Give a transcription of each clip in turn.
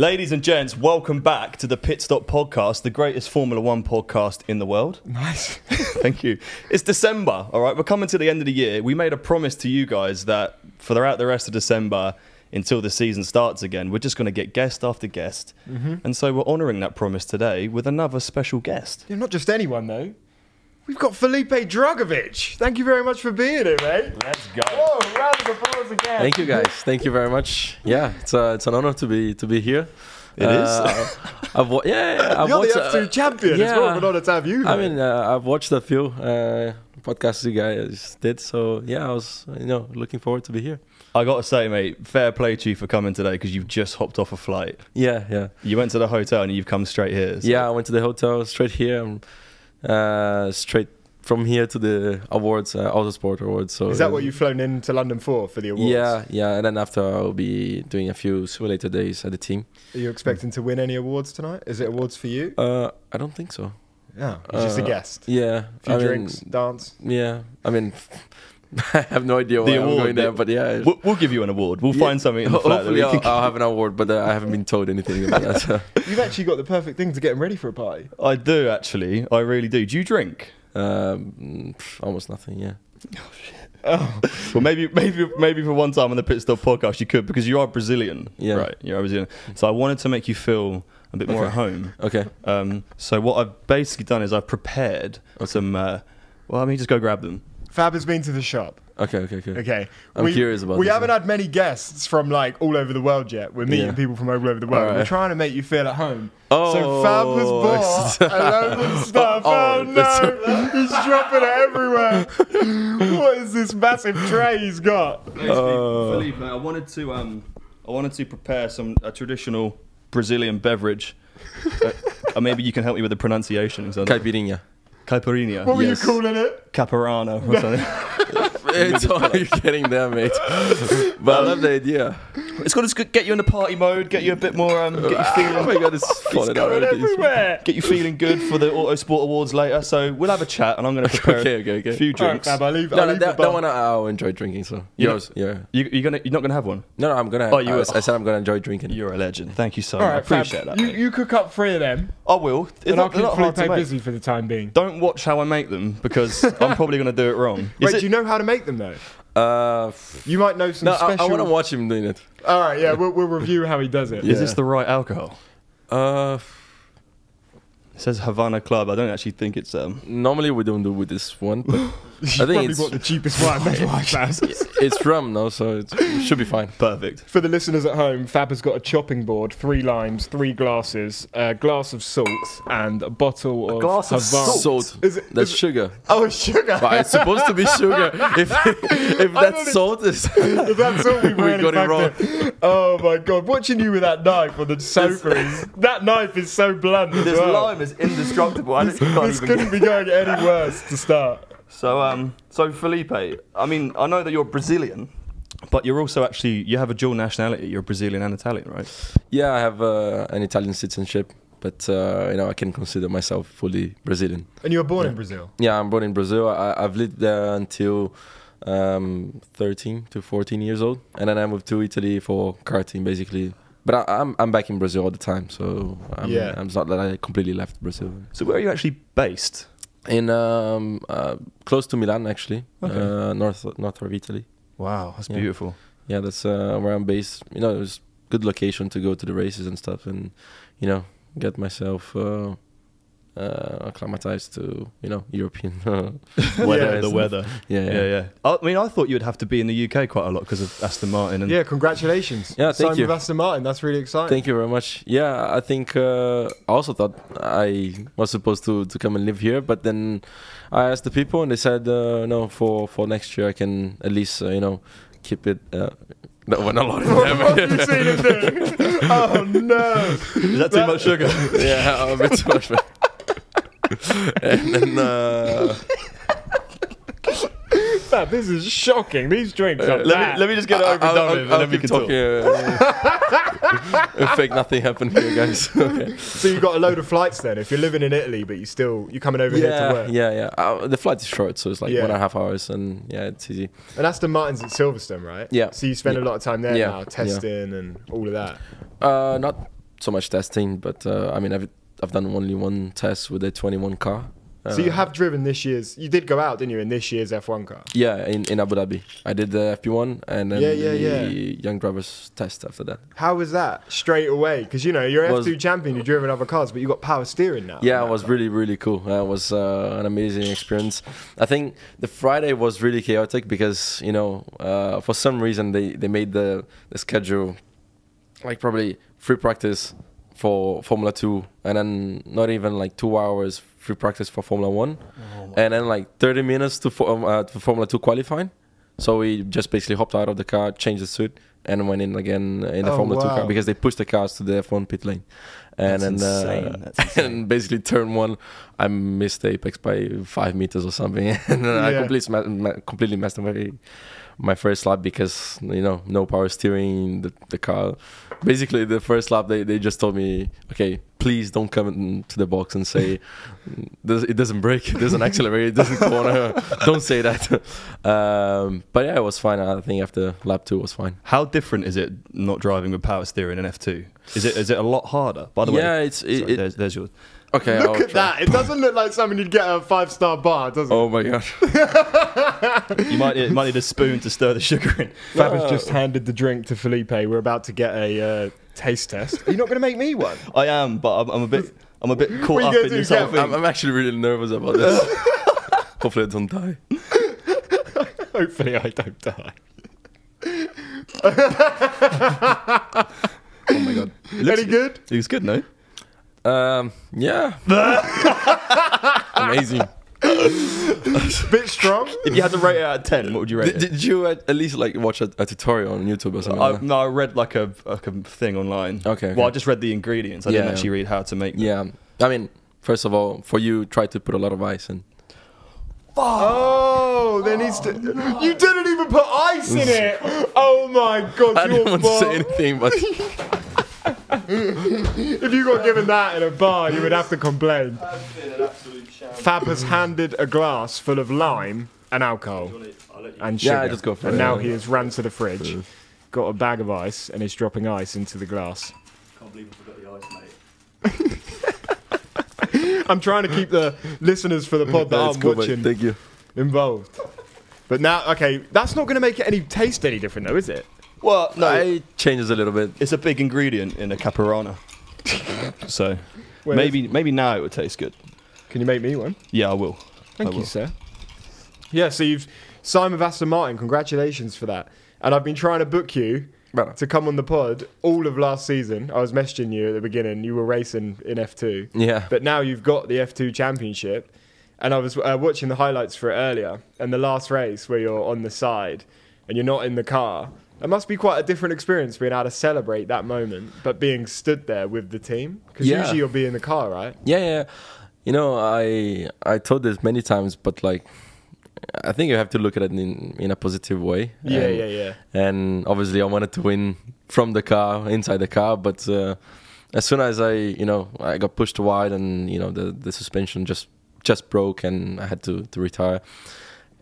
Ladies and gents, welcome back to the Pit Stop Podcast, the greatest Formula One podcast in the world. Nice. Thank you. It's December, all right? We're coming to the end of the year. We made a promise to you guys that for throughout the rest of December, until the season starts again, we're just going to get guest after guest. Mm-hmm. And so we're honouring that promise today with another special guest. You're not just anyone, though. We've got Felipe Drugovich. Thank you very much for being here, mate. Let's go. Whoa, round of applause again. Thank you guys. Thank you very much. Yeah, it's uh, it's an honor to be to be here. It It is? is. I've wa- yeah, yeah, I've You're watched, the F2 uh, champion. It's more of an honor to have you. I mate. mean, uh, I've watched a few uh, podcasts you guys did, so yeah, I was you know looking forward to be here. I got to say, mate, fair play to you for coming today because you've just hopped off a flight. Yeah, yeah, You went to the hotel and you've come straight here. so- yeah. I went to the hotel straight here, and uh, straight from here to the awards, uh, Autosport Awards. So is that what you've flown into London for, for the awards? Yeah, yeah, and then after I'll be doing a few simulator days at the team. Are you expecting to win any awards tonight? Is it awards for you? Uh, I don't think so. Yeah. Just a Uh, guest. Yeah, A few I mean, drinks, dance. Yeah, I mean, I have no idea why The I'm going there, but yeah. We'll, we'll give you an award. We'll Yeah. find something in the Hopefully, we I'll, I'll have an award, but uh, I haven't been told anything about that. So. You've actually got the perfect thing to get him ready for a party. I do actually. I really do. Do you drink? Um, almost nothing. Yeah. Oh, shit. Oh. Well, maybe, maybe, maybe for one time on the Pit Stop podcast you could because you are Brazilian. Yeah. Right. You're Brazilian. So I wanted to make you feel a bit more Okay. at home. Okay. Um, so what I've basically done is I've prepared some. Uh, well, I mean, just go grab them. Fab has been to the shop. Okay. Okay. Okay. Okay. I'm we, curious about We this haven't one. had many guests from like all over the world yet. We're meeting Yeah. people from all over the world. Alright. We're trying to make you feel at home. Oh, so Fab has bought a load of stuff. Oh, Oh, that's- no, he's dropping it everywhere. what is this massive tray he's got? Uh. Felipe, I wanted to. Um, I wanted to prepare some a traditional Brazilian beverage. uh, or maybe you can help me with the pronunciation. 'cause I don't- Caipirinha. Caipirinha. What were Yes. you calling it? Caparana or something. it's all you're getting there, mate. but I love the idea. it's got to get you in the party mode, get you a bit more, um, get you feeling. Oh feeling, my god, it's falling out Going already. everywhere. get you feeling good for the Autosport Awards later. So we'll have a chat, and I'm going to prepare Okay, okay, okay. a few All right, drinks. Fab, I'll leave, No, I'll no, leave that, that one I- I'll enjoy drinking. So You know- yours, yeah. you, you're gonna, you're not going to have one. No, no, I'm gonna. Oh, you I, were- I said I'm gonna enjoy drinking. You're a legend. Thank you so All much. I right, Fab, appreciate that. You, you cook up three of them, I will. It's and I'll they're keep not hard to Felipe busy for the time being. Don't watch how I make them because I'm probably going to do it wrong. Wait, do you know how to make them though? Uh, You might know some no, I, special. I want to watch him doing it. All right, yeah, we'll, we'll review how he does it. Is Yeah. this the right alcohol? Uh, It says Havana Club. I don't actually think it's um. normally we don't do with this one, but I think probably it's- bought the cheapest wine. That's why, Fab. it's rum now, so it's, it should be fine. Perfect. For the listeners at home, Fab has got a chopping board, three limes, three glasses, a glass of salt, and a bottle of glass of Havana. Salt. Is it? That's is it- sugar. oh, it's sugar. But it's supposed to be sugar. If if I that thought it- salt is, If that's all we We really got it wrong. it. Oh my god! Watching you with that knife on the sofa is that knife is so blunt. as This well. lime is indestructible. I literally can't This couldn't be going any worse to start. So um, so Felipe, I mean, I know that you're Brazilian, but you're also actually you have a dual nationality. You're Brazilian and Italian, right? yeah, I have uh, an Italian citizenship, but uh, you know I can consider myself fully Brazilian. And you were born in Brazil. Yeah, I'm born in Brazil. I, I've lived there until um, 13 to 14 years old, and then I moved to Italy for karting, basically. But I, I'm I'm back in Brazil all the time, so I'm, Yeah. I'm it's not that I completely left Brazil. So where are you actually based? In um, uh, close to Milan, actually, Okay. uh, north north of Italy. Wow, that's Yeah. beautiful. Yeah, that's uh, where I'm based. You know, it was good location to go to the races and stuff, and you know, get myself uh, uh, acclimatized to you know European uh, weather. Yeah, the weather. Yeah, yeah. Yeah, yeah. I mean, I thought you would have to be in the UK quite a lot because of Aston Martin. And Yeah, congratulations. Yeah, thank Signed you. with Aston Martin. That's really exciting. Thank you very much. Yeah, I think uh, I also thought I was supposed to, to come and live here, but then I asked the people and they said uh, no for for next year I can at least uh, you know keep it. Uh, no, we're not allowed what have to you have seen him do? Oh no! is that too much sugar? it. yeah, a bit too much. Man. and then uh, Fab, this is shocking. These drinks are let, me, let me just get it over and done with, and I'll then we keep can talk. talking. Uh, fake nothing happened here, guys. okay. So you've got a load of flights then. If you're living in Italy, but you still you're coming over here to Yeah, work. yeah, yeah. Uh, the flight is short, so it's like Yeah. one and a half hours, and yeah, it's easy. And Aston Martin's at Silverstone, right? Yeah. So you spend a lot of time there Yeah. now, testing and all of that. Uh, not so much testing, but uh, I mean, I've I've done only one test with a 21 car. So you Uh, have driven this year's. You did go out, didn't you, in this year's F1 car? Yeah, in, in Abu Dhabi. I did the FP1 and then Yeah, yeah, the yeah. young drivers test after that. How was that straight away? Because you know you're Was- F2 champion, you've driven other cars, but you got power steering now. Yeah, it was really, really cool. Uh, it was uh, an amazing experience. I think the Friday was really chaotic because, you know, uh, for some reason they, they made the, the schedule like probably free practice for Formula 2 and then not even like two hours free practice for Formula 1 and then like 30 minutes to, for, uh, to Formula 2 qualifying. So we just basically hopped out of the car, changed the suit, and went in again in the Oh, Formula 2 car because they pushed the cars to the F1 pit lane. And That's then, uh, insane. That's insane. and basically turn one, I missed the apex by five meters or something, and then I completely, completely messed up my, my first lap because you know no power steering the, the car. Basically, the first lap they, they just told me, okay, please don't come into the box and say it doesn't break, it doesn't accelerate, it doesn't corner. don't say that. Um, but yeah, it was fine. I think after lap two it was fine. How different is it not driving with power steering in F2? Is it is it a lot harder? By the yeah, way, it's it, sorry, it- there's, there's yours. okay. Look I'll at try. that. It doesn't look like something you'd get a five star bar, does it? Oh my gosh. You might you might need a spoon to stir the sugar in. Fab has just handed the drink to Felipe. We're about to get a uh, taste test. Are you not going to make me one? I am, but I'm, I'm a bit I'm a bit caught up in do, this whole thing. I'm, I'm actually really nervous about this. Hopefully I don't die. Hopefully, I don't die. Oh my god. Looks- Any good? It was good, no? Um, yeah. Amazing. Bit strong. If you had to rate it out of ten, what would you rate Did, it? did you at, at least like watch a, a tutorial on YouTube or something? I, like no, I read like a, like a thing online. Okay, Well, I just read the ingredients. I Yeah, didn't yeah. actually read how to make them. Yeah. I mean, first of all, for you, try to put a lot of ice in. Oh, there needs to. You didn't even put ice in it. Oh my god, I your didn't want to say anything, but If you got given that in a bar, you would have to complain. Fab has handed a glass full of lime and alcohol and sugar. Yeah, just go for and it, now he has ran to the fridge, got a bag of ice, and is dropping ice into the glass. Can't believe I forgot the ice, mate. I'm trying to keep the listeners for the pod that That's I'm cool, watching Thank you. involved. But now, okay, that's not going to make it any taste any different, though, is it? Well, no, It changes a little bit. it's a big ingredient in a caparana. so Where maybe maybe now it would taste good. Can you make me one? Yeah, I will. Thank I you, will. sir. Yeah, so you've Simon with Aston Martin. Congratulations for that. And I've been trying to book you Brother. to come on the pod all of last season. I was messaging you at the beginning. You were racing in F2, Yeah. but now you've got the F2 championship. And I was uh, watching the highlights for it earlier, and the last race where you're on the side and you're not in the car. It must be quite a different experience being able to celebrate that moment, but being stood there with the team. Because Yeah. usually you'll be in the car, right? Yeah, yeah. You know, I I told this many times, but like, I think you have to look at it in in a positive way. Yeah, and, yeah, yeah. And obviously, I wanted to win from the car, inside the car. But uh, as soon as I, you know, I got pushed wide, and you know, the the suspension just just broke, and I had to to retire.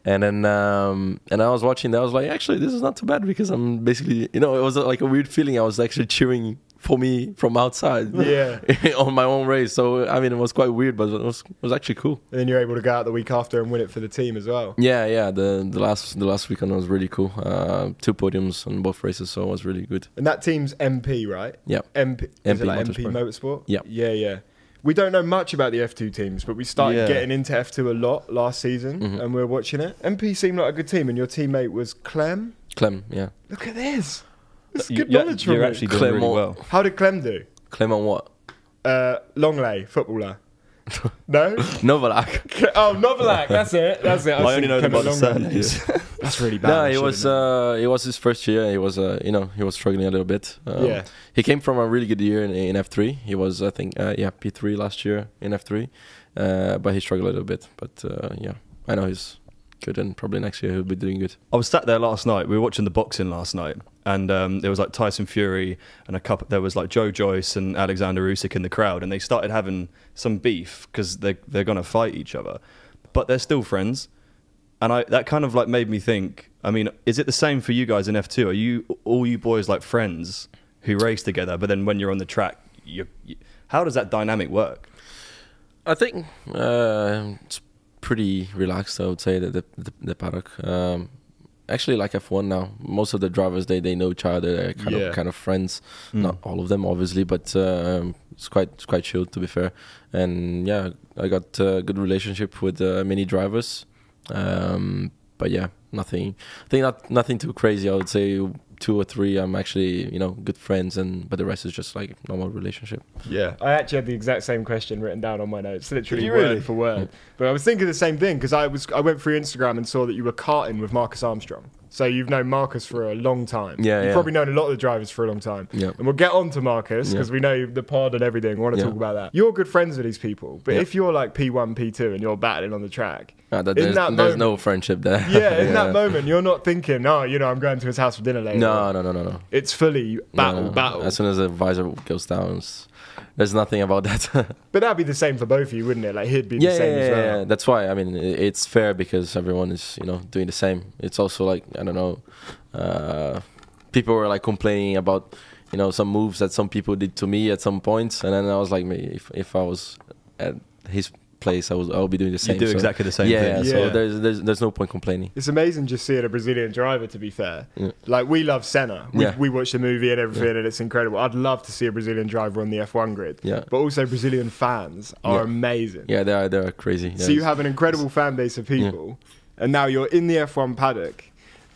And then um, and I was watching. that, I was like, actually, this is not too bad because I'm basically, you know, it was uh, like a weird feeling. I was actually cheering for me from outside. Yeah. on my own race. So I mean, it was quite weird, but it was it was actually cool. And then you're able to go out the week after and win it for the team as well. Yeah, yeah. The the last the last weekend was really cool. Uh, two podiums on both races, so it was really good. And that team's MP, right? Yeah. MP, MP like MP Motorsport. Motorsport? Yeah. Yeah, yeah. We don't know much about the F2 teams, but we started Yeah. getting into F2 a lot last season Mhm. and we are watching it. MP seemed like a good team, and your teammate was Clem. Clem, yeah. Look at this. This is You- good you're, knowledge from you're me. actually doing really well. How did Clem do? Clem on what? Uh, Lenglet, footballer. no? Novalak. oh, Novalak, that's it. That's it. I only seen know them by Clement the Lenglet. surnames. That's really bad. No, I it should've was known. uh, it was his first year. He was uh, you know he was struggling a little bit. Um, Yeah. He came from a really good year in, in F3. He was I think uh, yeah P3 last year in F3, uh, but he struggled a little bit. But uh, yeah, I know he's good, and probably next year he'll be doing good. I was sat there last night. We were watching the boxing last night, and um, there was like Tyson Fury and a couple. There was like Joe Joyce and Alexander Usyk in the crowd, and they started having some beef because they they're gonna fight each other, but they're still friends. And I that kind of like made me think. I mean, is it the same for you guys in F two? Are you all you boys like friends who race together, but then when you're on the track, you, you how does that dynamic work? I think uh, it's pretty relaxed. I would say that the the, the paddock. Um, actually, like F1 now, most of the drivers they, they know each other. They're kind Yeah. of kind of friends. Mm. Not all of them, obviously, but um, it's quite it's quite chill to be fair. And yeah, I got a good relationship with uh, many drivers. Um, but yeah, nothing. I think not nothing too crazy. I would say two or three. I'm actually you know good friends, and but the rest is just like normal relationship. Yeah, I actually had the exact same question written down on my notes, literally word really? for word. But I was thinking the same thing because I was I went through Instagram and saw that you were karting with Marcus Armstrong. So you've known Marcus for a long time. Yeah, you've yeah. probably known a lot of the drivers for a long time. Yeah. And we'll get on to Marcus because Yeah. we know the pod and everything. We want to talk about that. You're good friends with these people, but if you're like P1, P2, and you're battling on the track, Uh, that, In there's that there's moment- no friendship there. yeah, in that moment, you're not thinking, oh, you know, I'm going to his house for dinner later. No, no, no, no, no. It's fully battle, No, battle. As soon as the visor goes down, there's nothing about that. But that'd be the same for both of you, wouldn't it? Like he'd be the same yeah, as yeah, well. yeah. That's why I mean it's fair because everyone is you know doing the same. It's also like I don't know, uh, people were like complaining about you know some moves that some people did to me at some points, and then I was like, me if if I was at his place, I was I would be doing the same. you do so- exactly the same yeah, thing. yeah, so there's, there's there's no point complaining. It's amazing just seeing a Brazilian driver. To be fair, Yeah. like we love Senna. We, Yeah. we watch the movie and everything, and it's incredible. I'd love to see a Brazilian driver on the F1 grid. Yeah. But also Brazilian fans are Yeah. amazing. Yeah, they are they are crazy. So you have an incredible fan base of people, and now you're in the F1 paddock,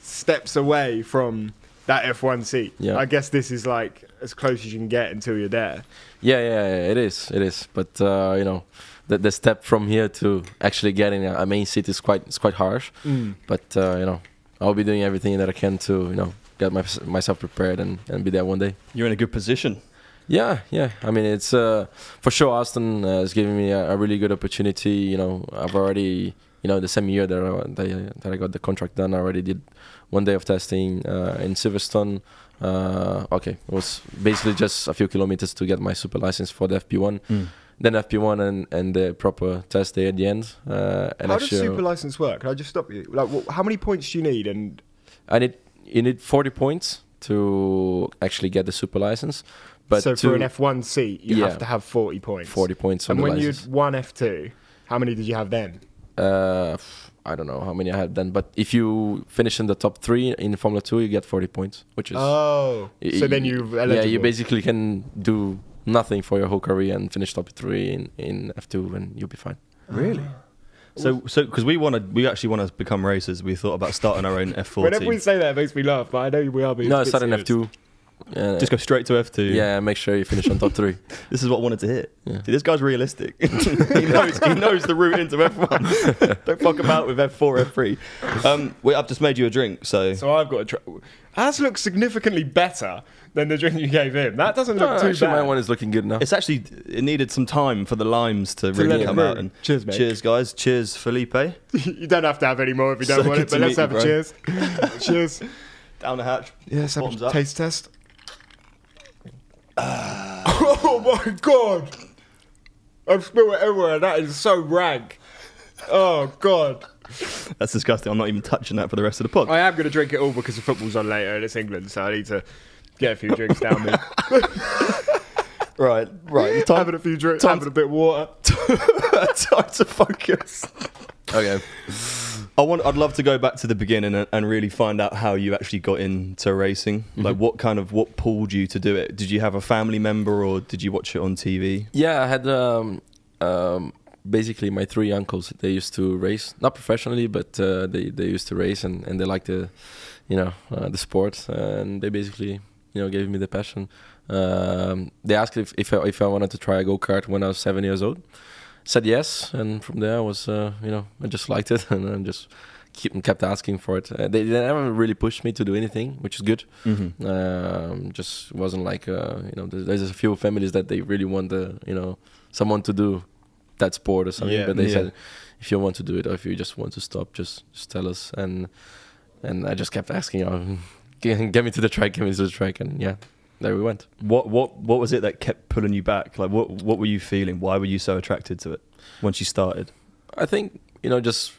steps away from that F1 seat. Yeah. I guess this is like as close as you can get until you're there. Yeah, yeah, yeah, it is, it is. But uh, you know, the the step from here to actually getting a, a main seat is quite it's quite harsh. But uh, you know, I'll be doing everything that I can to you know get my, myself prepared and, and be there one day. You're in a good position. Yeah, yeah. I mean, it's uh, for sure. Aston uh, is giving me a, a really good opportunity. You know, I've already, you know, the same year that I, that I, that I got the contract done, I already did one day of testing uh, in Silverstone. Uh, okay, it was basically just a few kilometers to get my super license for the FP1. Then FP1 and, and the proper test day at the end. Uh, and How does actually, super license work? Can I just stop you? Like, wh- how many points do you need? And I need you need 40 points to actually get the super license. But so to for an F1 seat, you Yeah. have to have 40 points. 40 points on And when you won F2, how many did you have then? Uh, I don't know how many I had then, but if you finish in the top three in Formula Two, you get 40 points, which is Oh, so then you're yeah, you basically can do nothing for your whole career and finish top three in in F2, and you'll be fine. Really? Ah. So, so because we want to, we actually want to become racers. We thought about starting our own F4. Whenever we say that, it makes me laugh, but I know we are being. no, a I bit started in serious. F2. Uh, Just go straight to F2. yeah, make sure you finish on top three. This is what I wanted to hear. Yeah. See, this guy's realistic. he knows he knows the route into F1. Don't fuck about with F4, F3. Um, wait, I've just made you a drink, so, So I've got a. try. As looks significantly better than the drink you gave him. That doesn't look No, too actually, bad. my one is looking good now. it's actually it needed some time for the limes to, let really come out. And Cheers, mate. Cheers, guys. Cheers, Felipe. you don't have to have any more if you don't So want it, but let's meet have you, a cheers. cheers. Down the hatch. Yes, have Bottoms a taste test. oh my god! I've spilled it everywhere. That is so rank. Oh god! That's disgusting. I'm not even touching that for the rest of the pod. I am going to drink it all because the football's on later and it's England, so I need to get a few drinks down me. Right, right. Time, having a few drinks, time having a bit of water. time to focus. Okay. I want. I'd love to go back to the beginning and, and really find out how you actually got into racing. Like, what kind of what pulled you to do it? Did you have a family member, or did you watch it on TV? Yeah, I had um, um, basically my three uncles. They used to race, not professionally, but uh, they they used to race and, and they liked the, you know, uh, the sport. And they basically, you know, gave me the passion. Um, they asked if if I, if I wanted to try a go kart when I was seven years old. Said yes, and from there I was, uh, you know, I just liked it and I just keep kept asking for it. Uh, they, they never really pushed me to do anything, which is good. Mm-hmm. Um, just wasn't like uh, you know. There's, there's a few families that they really want the you know someone to do that sport or something, Yeah, but they yeah. said if you want to do it or if you just want to stop, just, just tell us. And and I just kept asking, oh, get, get me to the track, get me to the track, and yeah, there we went. What what what was it that kept pulling you back? Like, what what were you feeling? Why were you so attracted to it once you started? I think you know just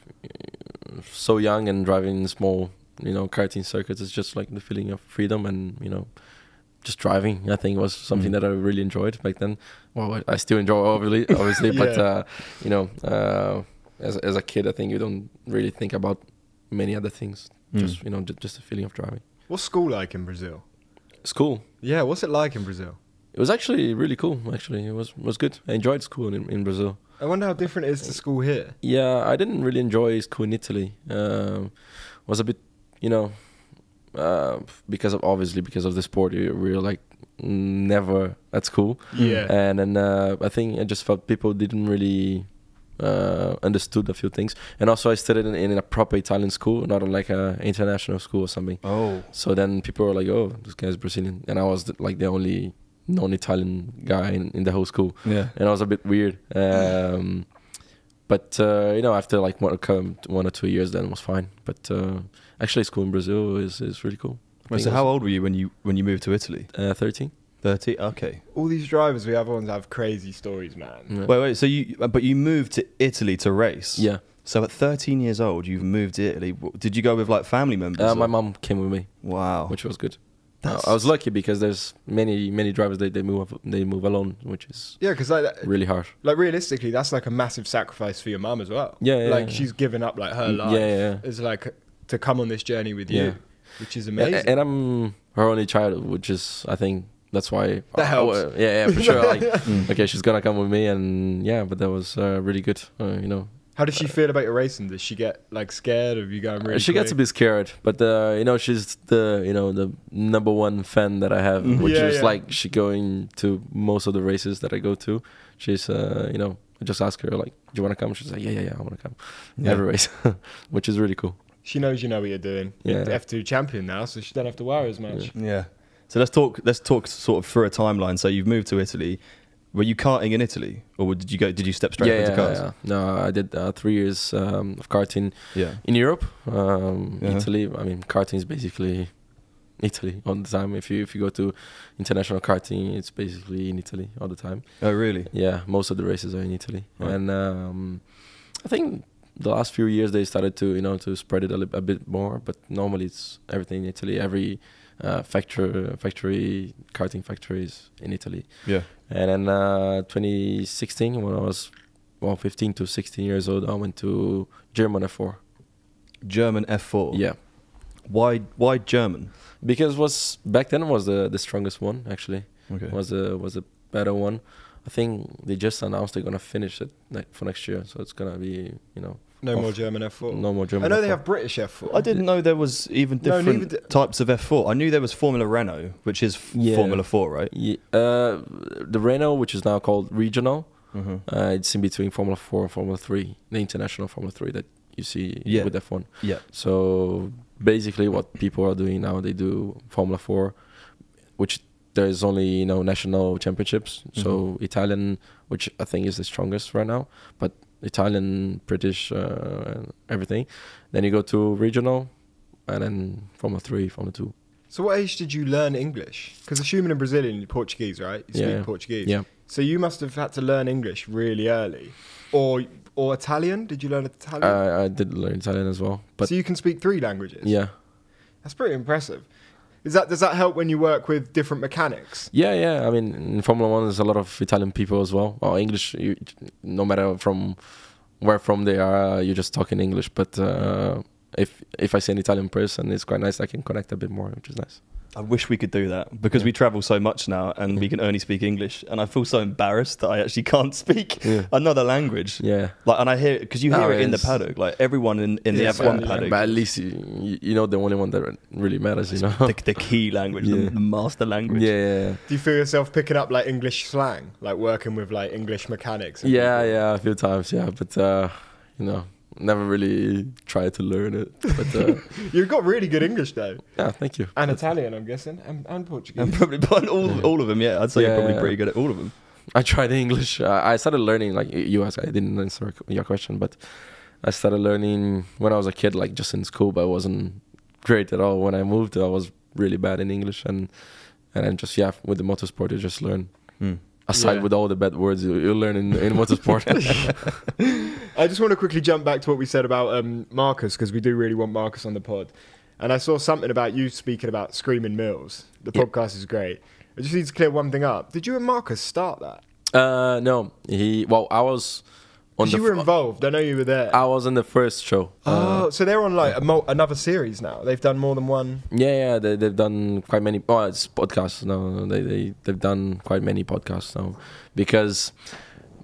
so young and driving small you know karting circuits is just like the feeling of freedom and you know just driving. I think was something Mm. that I really enjoyed back then. Well, I- I still enjoy obviously, obviously, but uh, you know, uh, as as a kid, I think you don't really think about many other things. Mm. Just you know, ju- just the feeling of driving. What's school like in Brazil? It's cool. Yeah, what's it like in Brazil? It was actually really cool. Actually, it was was good. I enjoyed school in, in Brazil. I wonder how different it is to school here. Yeah, I didn't really enjoy school in Italy. Um, was a bit, you know, uh, because of obviously because of the sport, you we were like never at school, Yeah. and then uh, I think I just felt people didn't really uh, understood a few things. And also, I studied in, in a proper Italian school, not like a international school or something. Oh. So then people were like, "Oh, this guy's Brazilian," and I was the, like the only non-Italian guy in, in the whole school Yeah. and it was a bit weird. Um, but uh, you know, after like one, come- one or two years, then it was fine. But uh, actually, school in Brazil is, is really cool. Wait, so how old were you when you when you moved to Italy? Uh, Thirteen. Thirty. Okay. All these drivers we have on have crazy stories, man. Yeah. Wait, wait. So you, but you moved to Italy to race. yeah. So at 13 years old, you've moved to Italy. Did you go with like family members? Uh, my or- mom came with me, Wow. which was good. Uh, That's- I was lucky because there's many many drivers they, they move they move alone, which is Yeah, because like, really hard. like realistically, that's like a massive sacrifice for your mum as well. Yeah, yeah, like yeah. she's given up like her Mm, life. yeah, yeah, yeah. It's like to come on this journey with Yeah. you, which is A- amazing. And I'm her only child, which is I think that's why. That I- helps. I- yeah, yeah, for sure. Like, Mm. okay, she's gonna come with me, and yeah, but that was uh, really good. Uh, you know, How does she feel about your racing? Does she get like scared of you going really? she gets a quick? bit scared, but uh, you know she's the you know the number one fan that I have, Mhm. which Yeah, is yeah. like she going to most of the races that I go to. She's uh, you know I just ask her like, do you want to come? She's like, yeah, yeah, yeah, I want to come Yeah. every race, which is really cool. She knows you know what you're doing. You're Yeah. F2 champion now, so she don't have to worry as much. Yeah. So let's talk. Let's talk sort of through a timeline. So you've moved to Italy. Were you karting in Italy, or did you go? Did you step straight yeah, into yeah, cars? yeah. No, I did uh, three years um, of karting Yeah. in Europe, um, Uh-huh. Italy. I mean, karting is basically Italy all the time. If you if you go to international karting, it's basically in Italy all the time. Oh, really? Yeah, most of the races are in Italy, Right. and um, I think the last few years they started to you know to spread it a, li- a bit more. But normally it's everything in Italy. Every uh, factory factory karting factories in Italy. Yeah. And then uh, 2016, when I was well 15 to 16 years old, I went to German F4. German F4. Yeah, Why? Why German? because was back then was the the strongest one actually. Okay. Was a was a better one. I think they just announced they're gonna finish it for next year, so it's gonna be you know No Off. more German F4. no more German. I know they F4. have British F4. I didn't know there was even different neither did- types of F4. I knew there was Formula Renault, which is Yeah. Formula 4, right? Ye- uh, the Renault, which is now called regional, Mm-hmm. uh, it's in between Formula Four and Formula Three, the international Formula Three that you see Yeah. with F1. Yeah. So basically, what people are doing now, they do Formula Four, which there is only you know national championships. So Mhm. Italian, which I think is the strongest right now, but Italian, British, uh, everything. Then you go to regional, and then Formula Three, Formula Two. So what age did you learn English? Because assuming in Brazilian, you're Portuguese, right? You speak Yeah. Portuguese. Yeah. So you must have had to learn English really early, or or Italian? Did you learn Italian? I, I did learn Italian as well, but so you can speak three languages. yeah. that's pretty impressive. Is that does that help when you work with different mechanics? Yeah, yeah. I mean, in Formula One, there's a lot of Italian people as well. Or English, you, no matter from where from they are, you're just talking English. But uh, if if I see an Italian person, it's quite nice. I can connect a bit more, which is nice. I wish we could do that because Yeah. we travel so much now and we can only speak English. And I feel so embarrassed that I actually can't speak Yeah. another language. Yeah. Like, and I hear because you No, hear it in the paddock. Like everyone in, in the F1 certainly. paddock, But at least you, you- you know the only one that really matters. You know. the, the key language, Yeah. the, the master language. yeah, yeah, yeah. Do you feel yourself picking up like English slang, like working with like English mechanics? Yeah, people? yeah, a few times, yeah. But uh, you know, never really tried to learn it. But uh, You've got really good English though, yeah, thank you. and Italian, I'm guessing, and, and Portuguese. And probably but all, all of them, yeah. I'd say you're probably yeah. pretty good at all of them. I tried English. Uh, I started learning like you asked. I didn't answer your question, but I started learning when I was a kid, like just in school. But I wasn't great at all. When I moved, I was really bad in English, and and then just yeah, with the motorsport, you just learn. Hmm. Aside Yeah. with all the bad words you, you learn in, in motorsport. I just want to quickly jump back to what we said about um, Marcus because we do really want Marcus on the pod. and I saw something about you speaking about Screaming Mills. The Yeah. podcast is great. I just need to clear one thing up. Did you and Marcus start that? Uh, no, he. Well, I was on the. you were involved. I know you were there. I was in the first show. Uh, oh, so they're on like another series now. They've done more than one. Yeah, yeah, they, they've done quite many. Oh, it's podcasts. No, no, they they they've done quite many podcasts now, because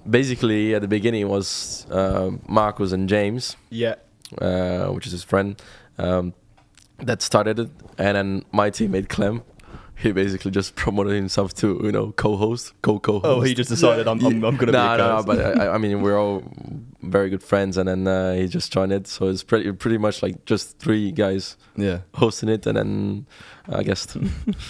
basically at the beginning it was uh, Marcus and James, Yeah. uh, which is his friend, um, that started it, and then my teammate Clem, he basically just promoted himself to you know co-host, co-co-host. Oh, he just decided I'm, I'm, I'm gonna no, be a co-host. but I, I mean we're all very good friends, and then uh, he just joined it, so it's pretty pretty much like just three guys yeah, hosting it, and then I guess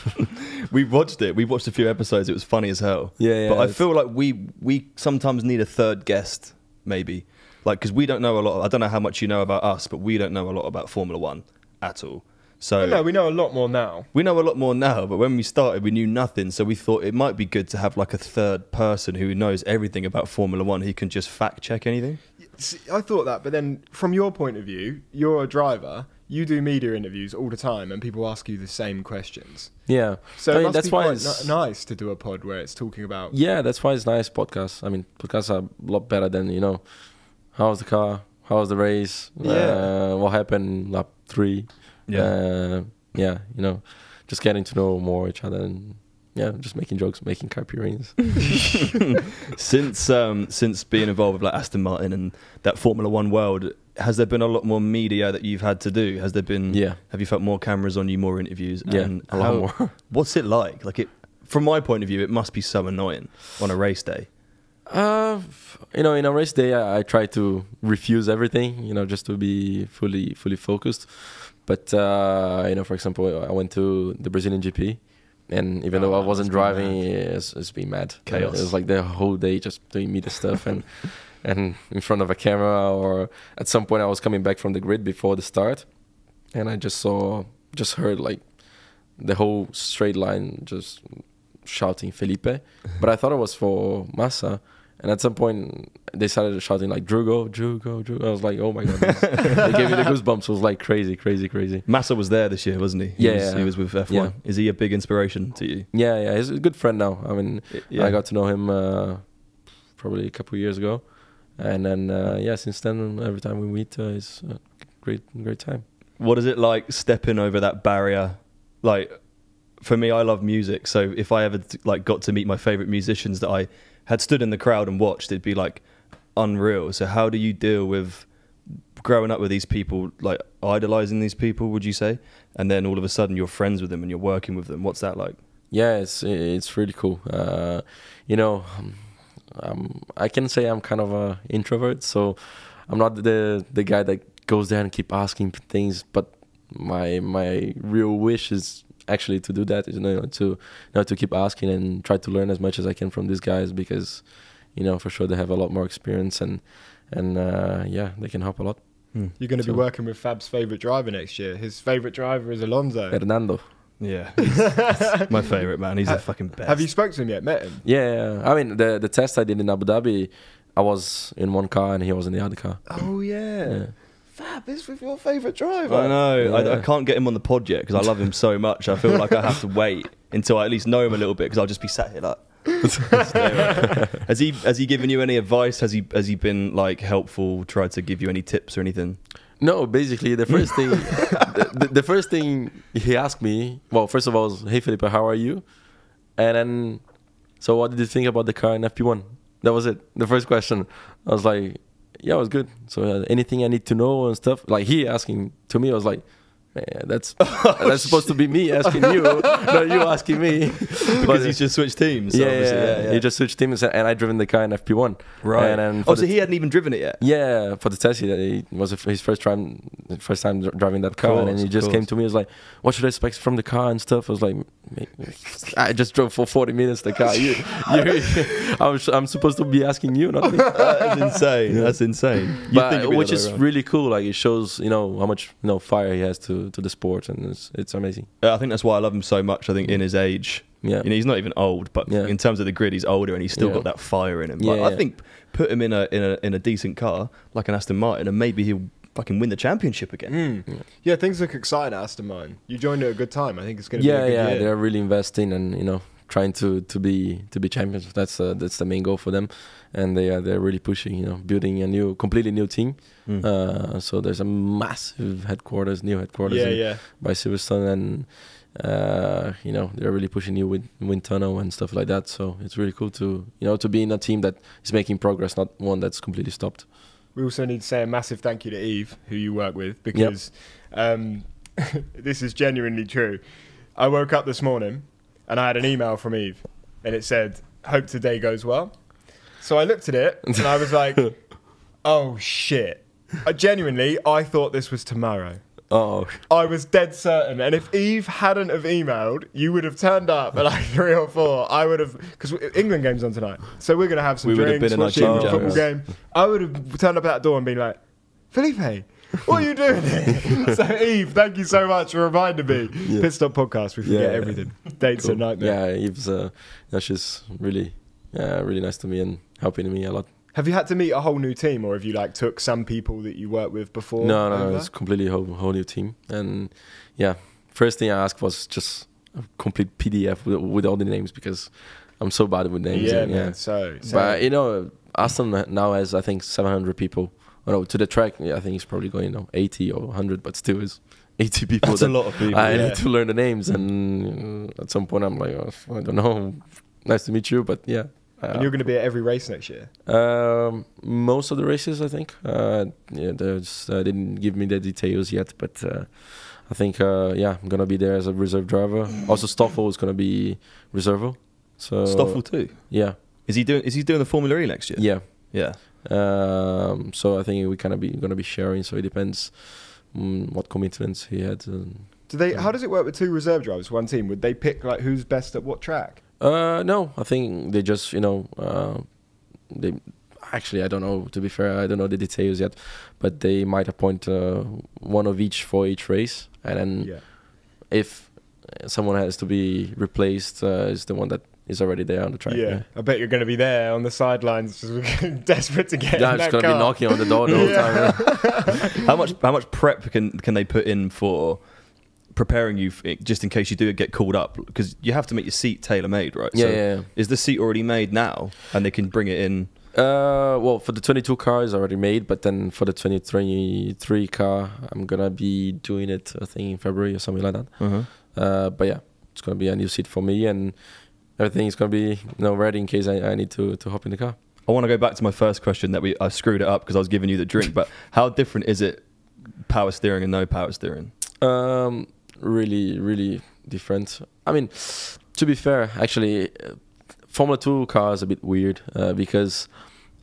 we watched it. We watched a few episodes. It was funny as hell. Yeah, yeah. but I feel like we we sometimes need a third guest, maybe, like because we don't know a lot. I don't know how much you know about us, but we don't know a lot about Formula One at all. So no, we know a lot more now. we know a lot more now. But when we started, we knew nothing. So we thought it might be good to have like a third person who knows everything about Formula One. Who can just fact check anything. See, I thought that, but then from your point of view, you're a driver. You do media interviews all the time, and people ask you the same questions. yeah. So I it mean, must that's be why quite it's- ni- nice to do a pod where it's talking about. Yeah, that's why it's nice podcasts. I mean, podcasts are a lot better than you know. How was the car? How was the race? Yeah. Uh, what happened in lap three? Uh, yeah, you know, just getting to know more each other and yeah, just making jokes, making carpurines. since um, since being involved with like Aston Martin and that Formula One world, has there been a lot more media that you've had to do? Has there been? yeah, Have you felt more cameras on you, more interviews? yeah, and a lot how- more. What's it like? Like it, from my point of view, it must be so annoying on a race day. Uh, you know, in a race day, I, I try to refuse everything, you know, just to be fully, fully focused. But uh, you know, for example, I went to the Brazilian GP, and even Oh, though I wasn't must driving, it's, it's been mad. Chaos. It was like the whole day just doing media stuff and and in front of a camera. Or at some point, I was coming back from the grid before the start, and I just saw, just heard like the whole straight line just shouting Felipe, but I thought it was for Massa. And at some point, they started shouting like Drugo, Drugo, Drugo. I was like, oh my god, they gave me the goosebumps. It was like crazy, crazy, crazy. Massa was there this year, wasn't he? He Yeah, was, yeah. he was with F1. Yeah. Is he a big inspiration to you? Yeah, yeah, he's a good friend now. I mean, Yeah. I got to know him uh, probably a couple of years ago, and then uh, yeah, since then, every time we meet, uh, it's a great, great time. What is it like stepping over that barrier? Like, for me, I love music. So if I ever like got to meet my favorite musicians that I had stood in the crowd and watched, it'd be like unreal. So how do you deal with growing up with these people, like idolizing these people? Would you say? And then all of a sudden you're friends with them and you're working with them. What's that like? Yeah, it's it's really cool. Uh, you know, um, I can say I'm kind of a introvert, so I'm not the the guy that goes there and keep asking things. But my my real wish is actually to do that. Is you know to you know to keep asking and try to learn as much as I can from these guys because you know for sure they have a lot more experience and and uh, yeah they can help a lot. You're going to be working with Fab's favourite driver next year. His favourite driver is Alonso. Fernando. Yeah, my favorite man. He's the fucking best. Have you spoke to him yet? Met him? Yeah, yeah, I mean the the test I did in Abu Dhabi, I was in one car and he was in the other car. Oh yeah. Yeah. Fab is with your favourite driver. I know. I, I can't get him on the pod yet because I love him so much. I feel like I have to wait until I at least know him a little bit because I'll just be sat here like. has he has he given you any advice? Has he has he been like helpful? Tried to give you any tips or anything? No, basically the first thing, the, the, the first thing he asked me, well, first of all, was, "Hey Felipe, how are you?" And then, so what did you think about the car in FP1? That was it. The first question. I was like, "Yeah, it was good." So uh, anything I need to know and stuff, like he asking to me, I was like. Man, that's that's supposed to be me asking you, not you asking me. Because he's just switched teams. so yeah, obviously, yeah, he just switched teams, and I driven the car in FP1. right. And then oh, so he hadn't even driven it yet. Yeah, for the test, he, he was his first time, first time driving that car, and he just came to me. He was like, "What should I expect from the car and stuff?" I was like, "Mate, "I just drove for forty minutes the car. You, you, I'm, s- I'm supposed to be asking you, not me." That's insane. That's insane. Think but it'd be the which is around. really cool. Like it shows, you know, how much you know fire he has to to the sport, and it's it's amazing. Yeah, I think that's why I love him so much. I think in his age, Yeah, you know, he's not even old, but Yeah. in terms of the grid, he's older and he's still Yeah. got that fire in him. Yeah, Like, I think put him in a in a in a decent car like an Aston Martin, and maybe he'll fucking win the championship again. Mm. Yeah, things look exciting at Aston Martin. You joined at a good time. I think it's going to yeah, be a good yeah, year. they're really investing and you know trying to to be to be champions. That's uh, that's the main goal for them, and they are they're really pushing. You know, building a new, completely new team. Mm. Uh, so there's a massive headquarters, new headquarters yeah, in- yeah. by Silverstone, and uh, you know they're really pushing you with wind tunnel and stuff like that. So it's really cool to you know to be in a team that is making progress, not one that's completely stopped. We also need to say a massive thank you to Eve, who you work with, because um, this is genuinely true. I woke up this morning and I had an email from Eve, and it said, "Hope today goes well." So I looked at it and I was like, "Oh shit!" I genuinely, I thought this was tomorrow. Oh, I was dead certain, and if Eve hadn't have emailed, you would have turned up at like three or four. I would have because England game's on tonight, so we're gonna have some We would have drinks, been in our watching gym a football game. I would have turned up at that door and been like, Felipe, what are you doing here? so Eve, thank you so much for reminding me. Yeah. Pit stop podcast, we forget Yeah. everything. Dates cool. are nightmare. yeah, Eve's uh, yeah, she's really yeah really nice to me and helping me a lot. Have you had to meet a whole new team, or have you like took some people that you worked with before? No, no, over? it's completely whole, whole new team. And yeah, first thing I asked was just a complete PDF with, with all the names because I'm so bad with names. yeah, and, man. So, so But you know, Aston now has I think 700 people. Oh, no, to the track, yeah, I think it's probably going you know 80 or 100, but still is 80 people. That's a lot of people. I yeah. need to learn the names, and uh, at some point I'm like, oh, I don't know. Nice to meet you, but yeah. And you're going to be at every race next year. Um, most of the races, I think. Uh, yeah, there's uh, didn't give me the details yet, but uh, I think uh, yeah, I'm gonna be there as a reserve driver. Also, Stoffel is gonna be reserve. So Stoffel too. yeah, Is he doing? Is he doing the Formula E next year? yeah. Yeah. Um, so I think we kind of be gonna be sharing. So it depends mm, what commitments he had. And, Do they? How does it work with two reserve drivers, one team? Would they pick like who's best at what track? Uh, no, I think they just you know uh, they actually I don't know to be fair I don't know the details yet, but they might appoint uh, one of each for each race, and then yeah. if someone has to be replaced, uh, is the one that is already there on the track. yeah, I bet you're going to be there on the sidelines, just desperate to get. yeah, in I'm just gonna be knocking on the door the whole time. how much? How much prep can can they put in for? Preparing you f- just in case you do get called up because you have to make your seat tailor made right Yeah, so yeah, yeah. is the seat already made now and they can bring it in Uh, well, for the 22 car is already made, but then for the 2023 car, I'm gonna be doing it. I think in February or something like that. uh-huh. Uh, but yeah, it's gonna be a new seat for me, and everything is gonna be you know ready in case I, I need to to hop in the car. I want to go back to my first question that we I screwed it up because I was giving you the drink. but how different is it, power steering and no power steering? Um, really, really different. I mean, to be fair, actually, uh, Formula Two car is a bit weird uh, because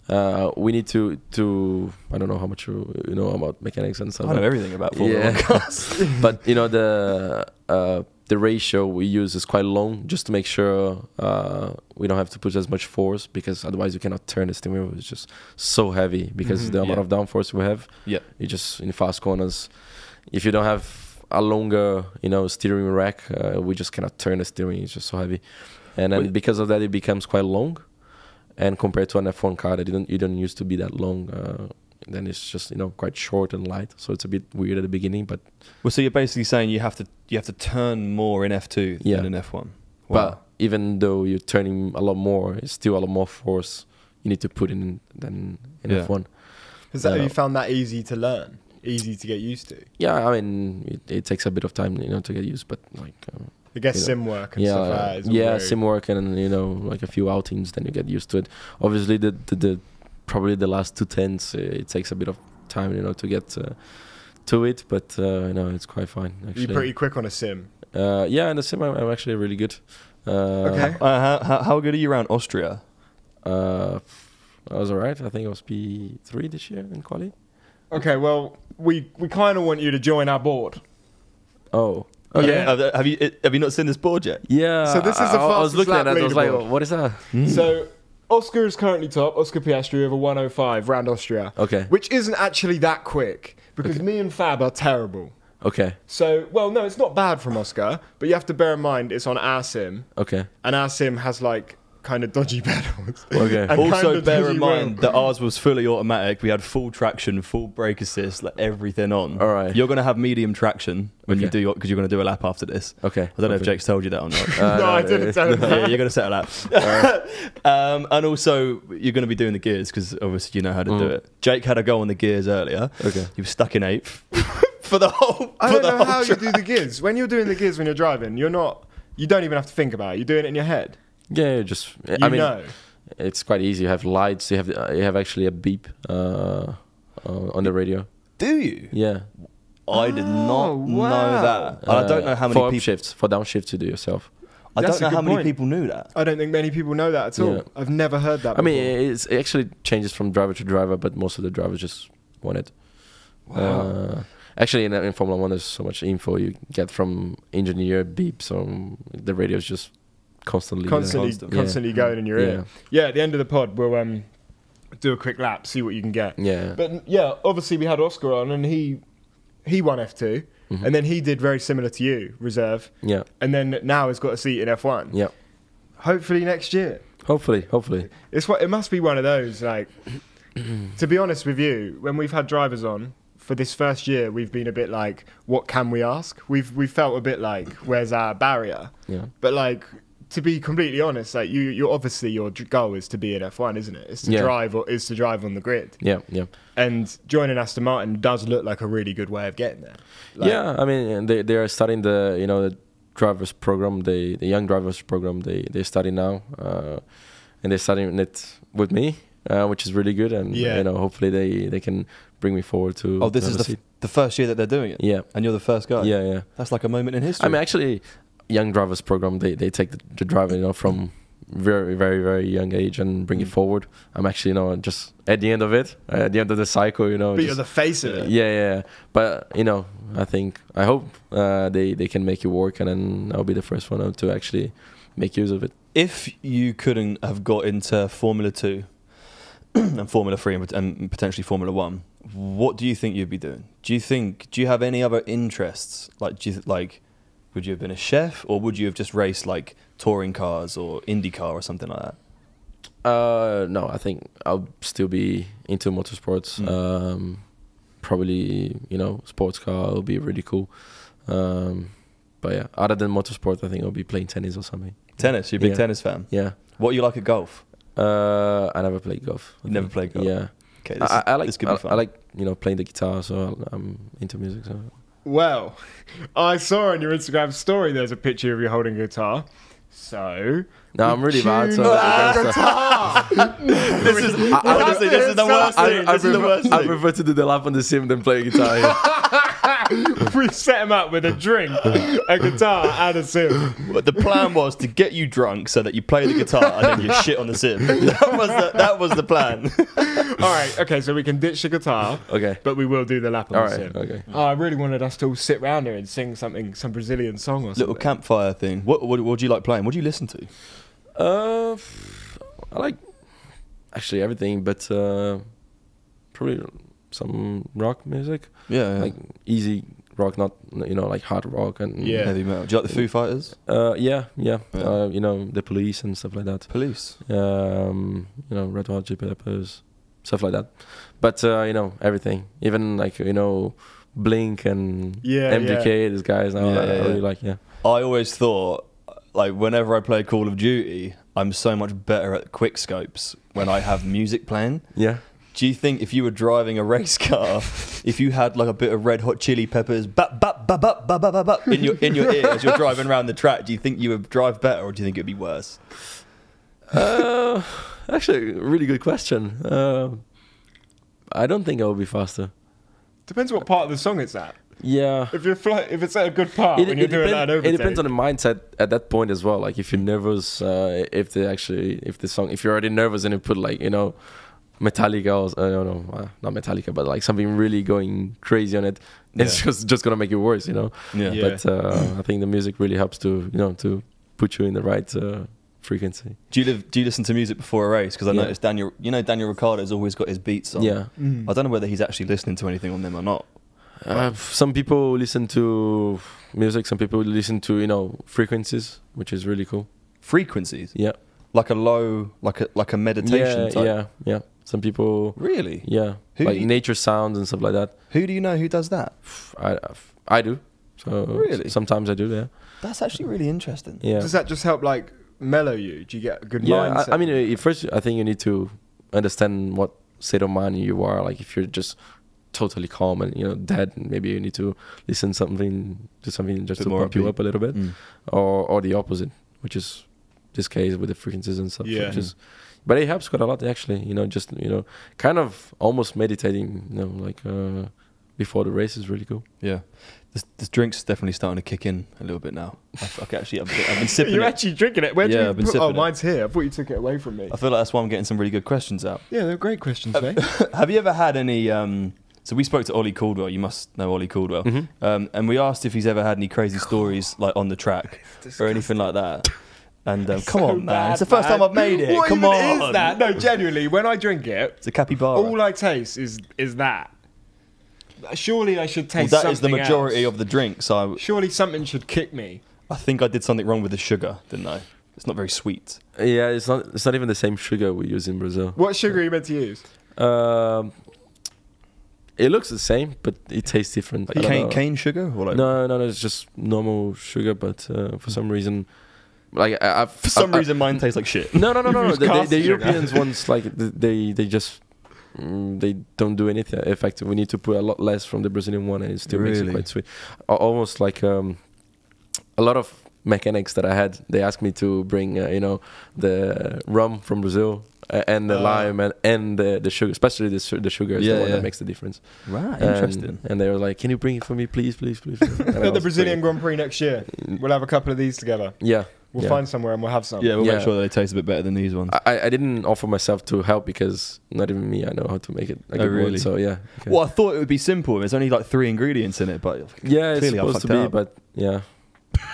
uh, we need to to I don't know how much you, you know about mechanics and stuff. I know everything about Formula Yeah. One cars. but you know the uh, the ratio we use is quite long just to make sure uh, we don't have to put as much force because otherwise you cannot turn the steering wheel. It's just so heavy because Mhm, the amount yeah. of downforce we have. Yeah. You just in fast corners, if you don't have a longer you know steering rack, uh, we just cannot turn the steering. It's just so heavy, and then Wait. because of that it becomes quite long. And compared to an F1 car that didn't you don't used to be that long, uh, then it's just you know quite short and light. So it's a bit weird at the beginning, but Well, so you're basically saying you have to you have to turn more in F2 Yeah. than in F1. But even though you're turning a lot more, it's still a lot more force you need to put in than in Yeah. F1. Has that, have Uh, you found that easy to learn? Easy to get used to? Yeah, I mean, it, it takes a bit of time, you know, to get used, but like, uh, I guess You know, sim work and stuff like that yeah, yeah, sim work and you know, like a few outings, then you get used to it. Obviously, the the, the probably the last two tens, uh, it takes a bit of time, you know, to get uh, to it, but uh, you know, it's quite fine actually. You're pretty quick on a sim. uh, yeah, and the sim, I'm, I'm actually really good. Uh, Okay. Uh, how, how, how good are you around Austria? Uh, I was alright. I think I was P three this year in quali. Okay, well, we, we kind of want you to join our board. Oh. Okay. Okay. Have, have you eh, have you not seen this board yet? Yeah. So this is the I, I was fastest looking at lap that. I was like, leaderboard. what is that? Hmm. So Oscar is currently top. Oscar Piastri over 105 round Austria, Okay. which isn't actually that quick because Okay. me and Fab are terrible. Okay. So, well, no, it's not bad from Oscar, but you have to bear in mind it's on our sim, Okay. and our sim has like kind of dodgy pedals. Okay. And also, bear in mind wheel. that ours was fully automatic. We had full traction, full brake assist, like everything on. All right. You're going to have medium traction when you Okay. do because you're going to do a lap after this. Okay. I don't know if. Jake's told you that or not. Uh, no, I didn't tell him yeah, you're going to settle out. um, and also, you're going to be doing the gears because obviously you know how to do Mhm. it. Jake had a go on the gears earlier. Okay. He was stuck in eighth for the whole. I for don't the know whole how you do the gears. When you're doing the gears when you're driving, you're not. You don't even have to think about it. You're doing it in your head. Yeah, just You I mean, know. it's quite easy. You have lights. You have uh, you have actually a beep uh, uh, on the radio. Do you? Yeah. I did not Oh, know wow. that. And I don't know how Uh, for many people. upshifts, for downshifts to do yourself. I That's don't know a how many point. people knew that. I don't think many people know that at all. Yeah. I've never heard that. I mean, before. it's, it actually changes from driver to driver, but most of the drivers just want it. Uh, actually, in, in Formula One, there's so much info you get from engineer beeps, or the radio's just constantly. uh, constantly, constant. Yeah. constantly going in your yeah. ear. Yeah. At the end of the pod, we'll um, do a quick lap, see what you can get. Yeah. But yeah, obviously we had Oscar on, and he he won F 2 Mhm. and then he did very similar to you, reserve, yeah. and then now he's got a seat in F one. Yeah. Hopefully next year. Hopefully, hopefully. It's what it must be one of those. Like, to be honest with you, when we've had drivers on for this first year, we've been a bit like, what can we ask? We've we felt a bit like, where's our barrier? Yeah. But like, to be completely honest, like you, you obviously your goal is to be in F1, isn't it? It's to Yeah. drive or is to drive on the grid. Yeah. Yeah. And joining Aston Martin does look like a really good way of getting there. Like, yeah, I mean, they they are starting the you know the drivers program, the the young drivers program. They they study now, uh, and they're studying it with me, uh, which is really good. And Yeah. you know, hopefully they they can bring me forward to. Oh, this to is the, a f- the first year that they're doing it, yeah, and you're the first guy. yeah, yeah. that's like a moment in history. I mean, actually, young drivers program. They they take the, the driver, you know, from very very very young age and bring it Mm. forward. I'm actually, you know, just at the end of it, uh, at the end of the cycle, you know. But you're the face of it. yeah, yeah. But you know, I think I hope uh, they they can make it work, and then I'll be the first one to actually make use of it. if you couldn't have got into Formula Two and Formula Three and, and potentially Formula One, what do you think you'd be doing? Do you think? Do you have any other interests? Like, do you th- like? Would you have been a chef, or would you have just raced like touring cars or IndyCar or something like that? Uh, no, I think I'll still be into motorsports. Mm. Um, probably you know, sports car will be really cool. Um, but yeah, other than motorsport, I think I'll be playing tennis or something. Tennis. You're a big Yeah. tennis fan. Yeah. What you like at golf? Uh, I never played golf. I You never played golf? Yeah. Okay, I, this, I, like this could I, be fun. I like you know playing the guitar, so I'm into music. So Well, I saw on your Instagram story there's a picture of you holding a guitar. So no, I'm really bad. So this is I- I- honestly, this is the worst I, thing. I This is the prefer, worst I thing. prefer to do the lap on the sim than play guitar. yeah. we set him up with a drink, a guitar, and a sim. But the plan was to get you drunk so that you play the guitar and then you shit on the sim. That was the, that was the plan. All right, okay, so we can ditch the guitar, Okay. but we will do the lap on All the right. sim. Okay. Oh, I really wanted us to all sit round here and sing something, some Brazilian song or something. Little campfire thing. What, what what do you like playing? What do you listen to? Uh, I like actually everything, but uh, probably some rock music, Yeah, like easy rock, not you know like hard rock and Yeah. heavy metal. Do you like the Foo Fighters? Uh, yeah, yeah. Yeah. Uh, you know the police and stuff like that. Police. Um, you know Red Hot Chili Peppers, stuff like that. But uh, you know everything, even like you know Blink and Yeah, MGK. These guys, now Yeah, I, yeah, I really like. Yeah. I always thought, like, whenever I play Call of Duty, I'm so much better at quick scopes when I have music playing. Yeah. Do you think if you were driving a race car, if you had like a bit of Red Hot Chili Peppers, bap bap bap bap bap bap bap, bap in your in your ear as you're driving around the track, do you think you would drive better, or do you think it'd be worse? uh, actually, really good question. Uh, I don't think I would be faster. Depends what part of the song it's at. Yeah. If you're fly- if it's at a good part It, when you're doing depend- that overtake. it depends on the mindset at that point as well. Like if you're nervous, uh, if they actually, if the song, if you're already nervous and you put like you know, Metallica or I don't know, uh, not Metallica, but like something really going crazy on it, it's Yeah. just just gonna make it worse, you know. Yeah. Yeah. But uh, I think the music really helps to you know to put you in the right uh, frequency. Do you live, do you listen to music before a race? Because I Yeah. noticed Daniel, you know, Daniel Ricciardo's always got his beats on. Yeah. Mm. I don't know whether he's actually listening to anything on them or not. Uh, some people listen to music. Some people listen to you know frequencies, which is really cool. Frequencies, Yeah. like a low, like a like a meditation yeah, type. yeah, yeah. Some people, Really? yeah, Who like you- nature sounds and stuff like that. Who do you know who does that? I, I do. So Really? sometimes I do. Yeah, That's actually really interesting. yeah. Does that just help like mellow you? Do you get a good yeah, mindset? I, I mean, uh, first, I think you need to understand what state of mind you are. Like, if you're just totally calm and you know dead, maybe you need to listen something to something just to pump you up a little bit, Mm. or or the opposite, which is this case with the frequencies and stuff. Yeah. Which is, but it helps quite a lot actually. You know, just you know, kind of almost meditating. You know, like uh, before the race is really cool. Yeah. This, this drink's definitely starting to kick in a little bit now. I, f- I actually, I've been, I've been sipping You're it. actually drinking it. Where do you I've been put- Oh, it. mine's here. I thought you took it away from me. I feel like that's why I'm getting some really good questions out. Yeah, they're great questions, mate. Have you ever had any? Um, so we spoke to Ollie Caldwell. You must know Ollie Caldwell. Mhm. Um, and we asked if he's ever had any crazy stories like on the track or anything like that. And um, come So on, man! bad, It's the first man. time I've made it. What come even on! is that? No, genuinely, when I drink it, It's a caipirinha. all I taste is is that. Surely I should well, taste that is the majority else. of the drink. So I, Surely something should kick me. I think I did something wrong with the sugar, didn't I? It's not very sweet. Yeah, it's not. It's not even the same sugar we use in Brazil. What sugar are you meant to use? Um, it looks the same, but it tastes different. Like cane, cane sugar or like No, no, no. It's just normal sugar, but uh, for some reason, like I, I for some I- I- reason mine tastes like shit. No, no, no, no. no. The, the, the. Europeans ones like they they just mm, they don't do anything effective. We need to put a lot less from the Brazilian one, and it still makes it quite sweet. Almost like um, a lot of mechanics that I had. They asked me to bring uh, you know the rum from Brazil. Uh, And the Ah. lime and, and the, the sugar, especially the, su- the sugar, is Yeah, the one yeah. that makes the difference. Right, And- interesting. And, they were like, "Can you bring it for me, please, please, please?" please?" At the Brazilian Grand Prix next year, we'll have a couple of these together. Yeah, We'll yeah. find somewhere and we'll have some. yeah, we'll Yeah. make sure that they taste a bit better than these ones. I, I didn't offer myself to help because not even me I know how to make it. A Oh, good really? One, so yeah. okay. Well, I thought it would be simple. There's only like three ingredients in it, but Yeah, it's Clearly I supposed to fucked be, up. but yeah.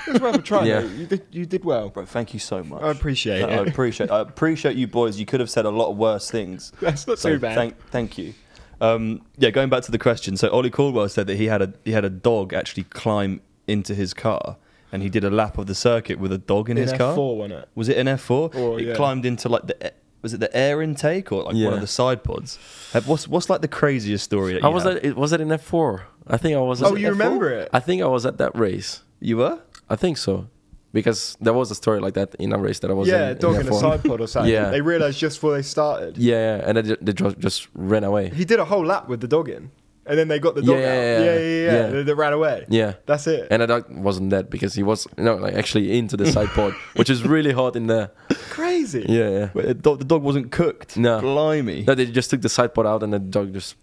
It's worth a try. Yeah. mate. You did. You did well. bro, thank you so much. I appreciate I it. appreciate. I appreciate you boys. You could have said a lot of worse things. That's not So too bad. Thank, thank you. Um, yeah, going back to the question. So Ollie Caldwell said that he had a he had a dog actually climb into his car, and he did a lap of the circuit with a dog in, in his F4, car. wasn't it? Was it an F4? Oh, it yeah. climbed into like the was it the air intake or like one of the side pods? What's what's like the craziest story that I was have? at it was it in F four? I think I was. Oh, you F4? remember it? I think I was at that race. You were? I think so, because there was a story like that in a race that I was yeah, in. dog in in a F1. side pod or something. Yeah. They realised just before they started. Yeah, yeah, and then they, they just ran away. He did a whole lap with the dog in, and then they got the dog Yeah, out. yeah, Yeah, yeah, yeah, yeah. yeah. They, they ran away. Yeah. That's it. And the dog wasn't dead because he was, you know, like actually into the side pod, which is really hot in there. Crazy. Yeah, yeah. Wait, the, dog, the dog wasn't cooked. No. Blimey. No, they just took the side pod out and the dog just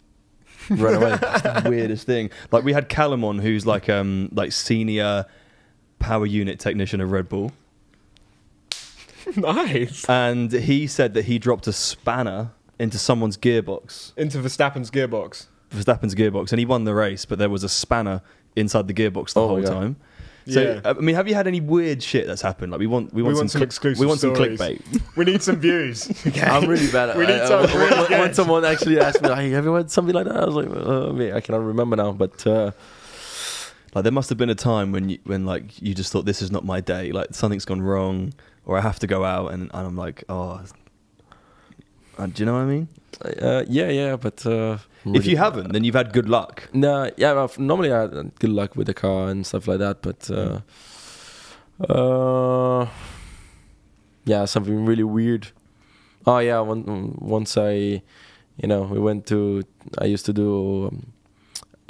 ran away. That's the weirdest thing. Like we had Callum on, who's like um like senior power unit technician of Red Bull, nice. and he said that he dropped a spanner into someone's gearbox, Into Verstappen's gearbox. Verstappen's gearbox, and he won the race, but there was a spanner inside the gearbox the Oh, whole yeah. time. So Yeah. I mean, have you had any weird shit that's happened? Like we want we We want, want some exclusive We want stories. some clickbait. We need some views. Okay? I'm really bad at We need I- I- something when- really when, when someone actually asked me, like, have you had something like that? I was like, uh, mate, I cannot remember now, but uh, Like there must have been a time when you when like you just thought this is not my day. Like something's gone wrong, or I have to go out, and, and I'm like, oh. Uh, do you know what I mean? uh, yeah, yeah, but uh, I'm If you haven't, then you've had good luck. No, yeah. Well, normally I had good luck with the car and stuff like that, but uh, uh, yeah, something really weird. Oh yeah, one, once I, you know, we went to. I used to do um,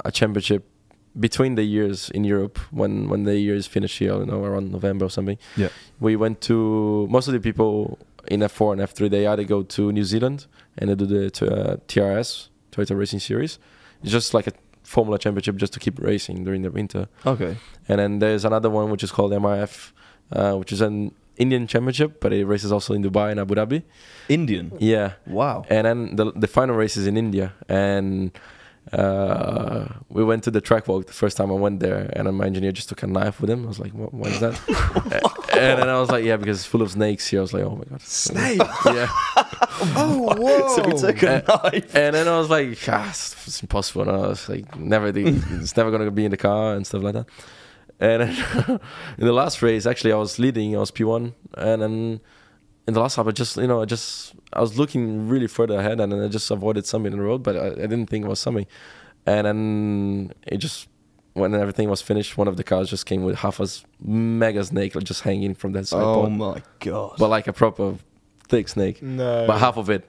a championship between the years in Europe when when the year is finished here, you know, around November or something. Yeah. We went to most of the people in F4 and F3. They either go to New Zealand and they do the uh, TRS Toyota Racing Series. It's just like a Formula Championship just to keep racing during the winter. Okay. And then there's another one which is called MRF, uh, which is an Indian championship, but it races also in Dubai and Abu Dhabi. Indian. Yeah. Wow. And then the the final race is in India, and uh, we went to the track walk the first time I went there, and my engineer just took a knife with him. I was like, "What? What is that?" and then I was like, "Yeah, because it's full of snakes here." I was like, "Oh my god, Snake. yeah." oh, whoa. So we took a knife. And then I was like, ah, it's, it's impossible. And I was like, never, it's never gonna be in the car and stuff like that. And then in the last race, actually, I was leading. I was P1, and then in the last lap, I just you know I just I was looking really further ahead, and then I just avoided something in the road, but I, I didn't think it was something, and then it just when everything was finished, one of the cars just came with half a mega snake like, just hanging from that side Oh pod, my god! but like a proper thick snake, No. but half of it.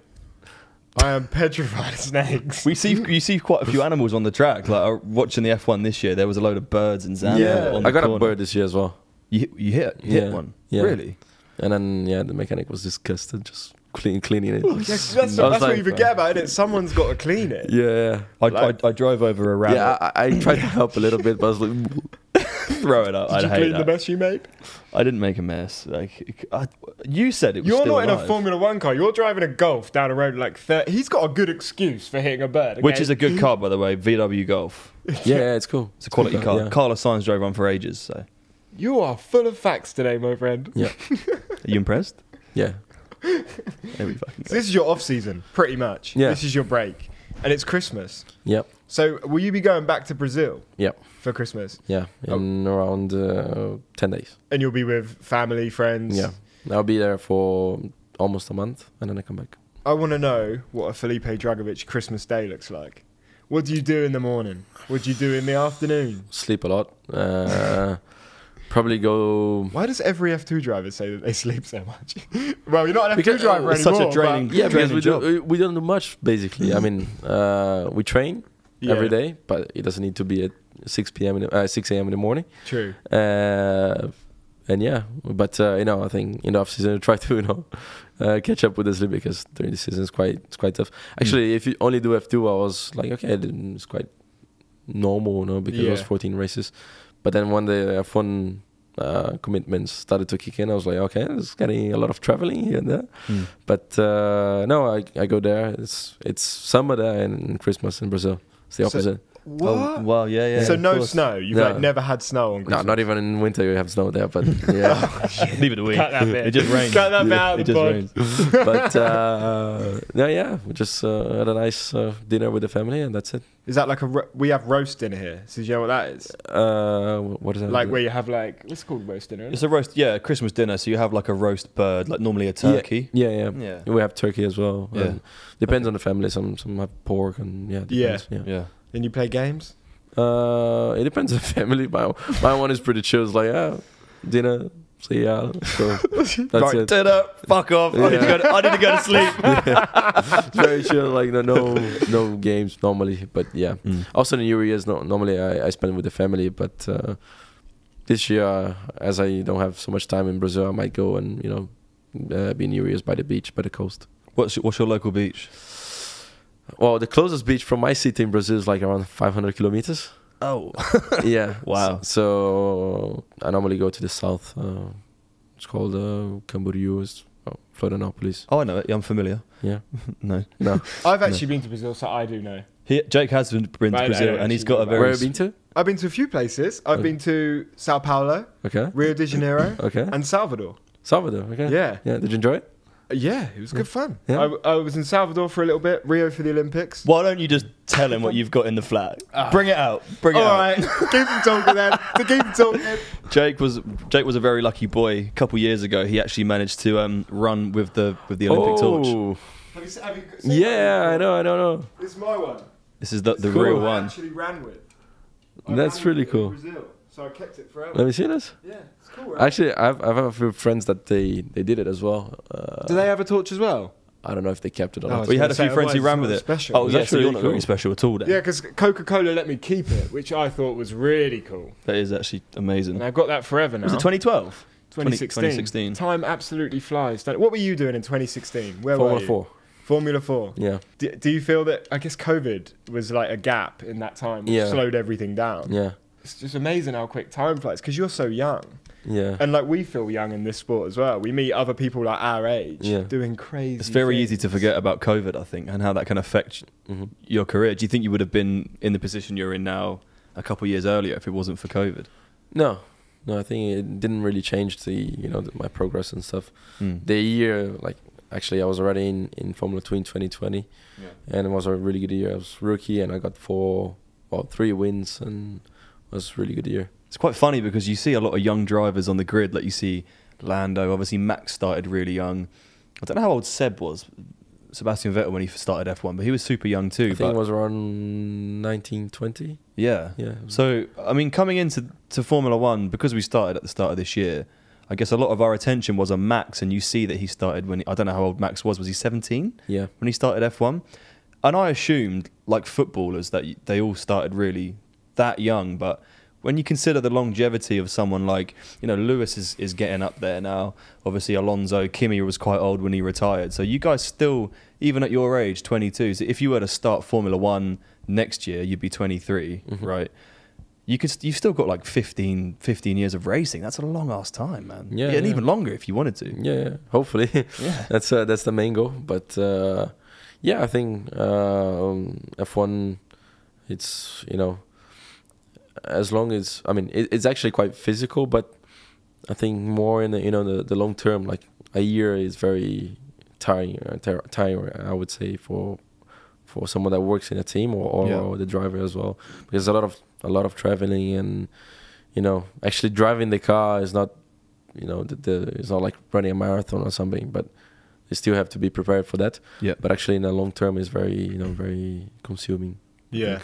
I am petrified of snakes. we see you see quite a few animals on the track. Like uh, watching the F1 this year, there was a load of birds and Zambia Yeah. on the I got corner. a bird this year as well, You, you hit you hit one. Yeah. Really? And then yeah, the mechanic was disgusted, just clean cleaning it. Oh, yeah, 'cause that's I was that's what you forget about it. Someone's got to clean it. Yeah, yeah. I, Like- I, I drove over a rabbit. Yeah, I, I tried to help a little bit, but I was like, throw it up. Did I'd you hate clean that. the mess you made? I didn't make a mess. Like I, you said, it was You're still not in a Formula One car. You're driving a Golf down a road like 30. He's got a good excuse for hitting a bird. which is a good car, by the way. VW Golf. yeah, yeah, it's cool. It's a quality Good car. Yeah. Carlos Sainz drove one for ages. So, You are full of facts today, my friend. Yeah, are you impressed? yeah. There we fucking So go. this is your off season, pretty much. Yeah. This is your break, and it's Christmas. Yep. So will you be going back to Brazil Yep. for Christmas? Yeah. Oh. In around uh, ten days. And you'll be with family, friends. Yeah. I'll be there for almost a month, and then I come back. I want to know what a Felipe Drugovich Christmas day looks like. What do you do in the morning? What do you do in the afternoon? Sleep a lot. Uh, probably go. Why does every F2 driver say that they sleep so much? well, you're not an F2 Because- driver it's anymore. such a draining- but- Yeah, because we, job. do, we don't do much basically. I mean, uh, we train Yeah, every day, but it doesn't need to be at 6 p.m. In the, uh, 6 a.m. in the morning. True. Uh, and yeah, but uh, you know, I think in the off season, I try to you know uh, catch up with the sleep because during the season it's quite it's quite tough. Actually, if you only do F2, I was like, okay, it's quite normal, you know, because it was 14 races. But then when the F1 uh, commitments started to kick in, I was like, okay, it's getting a lot of traveling here and there. Hmm. But uh, no, I, I go there. It's it's summer there and Christmas in Brazil. It's the So- opposite. What? Oh, well, yeah, yeah. so no course. snow. You've No. like never had snow on no, not even in winter you have snow there, but yeah. Neither do we. Cut that bit. It just rains. Cut that bit out It just pod. rains. but uh, no, yeah, we just uh, had a nice uh, dinner with the family, and that's it. Is that like a ro- we have roast dinner here? So do you know what that is? Uh, wh- what is that? Like where you have like what's it called roast dinner? It's Isn't a roast, yeah, Christmas dinner. So you have like a roast bird, like normally a turkey. Yeah, yeah. Yeah. We have turkey as well. Yeah. and depends on the family. Some some have pork, and yeah, Yeah. depends, yeah. Yeah. it? And you play games? Uh, it depends on the family. My my one is pretty chill. It's like ah, dinner. See ya. So that's right, it. dinner. Fuck off. I, need to go to, I need to go to sleep. It's very chill. Like no no no games normally, but yeah. Mm. Also, the New Year's no, normally I, I spend with the family, but uh, this year, uh, as I don't have so much time in Brazil, I might go and you know uh, be New Year's by the beach, by the coast. What's your, what's your local beach? Well, the closest beach from my city in Brazil is like around 500 kilometers. Oh, yeah. Wow. S- So I normally go to the south. Uh, it's called uh, Camboriú, it's, oh, Florianopolis. oh, I know it. Yeah, I'm familiar. Yeah. No, No. I've actually been to Brazil, so I do know. he, Jake has been, been to Brazil, don't and he's got a know very. Where have you been to? I've been to a few places. I've Oh. been to Sao Paulo, Okay. Rio de Janeiro, Okay. and Salvador. Salvador. Okay. Yeah. Yeah. Did you enjoy it? Yeah, it was good fun. Yeah. I, I was in Salvador for a little bit, Rio for the Olympics. Why don't you just tell him what you've got in the flat? Bring it out. Bring it All out. right, keep him talking then. To keep him talking. Jake was Jake was a very lucky boy. A couple years ago, he actually managed to um, run with the with the Olympic torch. oh. Have you, se- have you seen Yeah, I know, I know, I know. This is my one. This is the, the It's real cool. I one. actually ran with. I That's ran really with it in cool. Brazil, so I kept it forever. Let me see this. Yeah, it's cool. Right? Actually, I've I've had a few friends that they they did it as well. Uh, Do they have a torch as well? I don't know if they kept it or Oh, not. We had a few friends who ran with not it. special. Oh, It's yeah, actually you're really not very cool. special at all then. Yeah, because Coca Cola let me keep it, which I thought was really cool. That is actually amazing. And I've got that forever now. Was it 2012? 2016. 2016. Time absolutely flies. What were you doing in 2016? Where Formula were you? Four. Formula 4. Yeah, Do, do you feel that, I guess COVID was like a gap in that time, which Yeah. slowed everything down? yeah, It's just amazing how quick time flies because you're so young. yeah. And like we feel young in this sport as well. We meet other people like our age Yeah. doing crazy. It's very easy to forget about COVID, I think, and how that can affect hmm your career. Do you think you would have been in the position you're in now a couple of years earlier if it wasn't for COVID? No, no. I think it didn't really change the you know the, my progress and stuff. Hmm. The year like actually I was already in in Formula Two in 2020, and it was a really good year. I was rookie and I got four, well three wins and it was a really good year. It's quite funny because you see a lot of young drivers on the grid. Like you see Lando, obviously Max started really young. I don't know how old Seb was, Sebastian Vettel when he started F1, but he was super young too. I think but it was around 1920. yeah. Yeah. So I mean, coming into to Formula One because we started at the start of this year, I guess a lot of our attention was on Max, and you see that he started when he, I don't know how old Max was. Was he 17 yeah. when he started F1? And I assumed, like footballers, that they all started really that young. But when you consider the longevity of someone like, you know, Lewis is, is getting up there now. Obviously, Alonso, Kimi was quite old when he retired. So you guys still, even at your age, 22. So if you were to start Formula One next year, you'd be 23, Mhm. right? You could, you've still got like 15, 15 years of racing. That's a long ass time, man. Yeah, and yeah. even longer if you wanted to. Yeah, yeah. Hopefully, Yeah. that's uh, that's the main goal. But uh, yeah, I think uh, um, F1, it's you know, as long as I mean, it, it's actually quite physical, but I think more in the you know the, the long term, like a year is very tiring, uh, tir- tiring. I would say for for someone that works in a team or, or, Yeah. or the driver as well, because a lot of a lot of traveling and you know actually driving the car is not you know the, the it's not like running a marathon or something, but you still have to be prepared for that. Yeah. But actually, in the long term, is very you know very consuming. Yeah.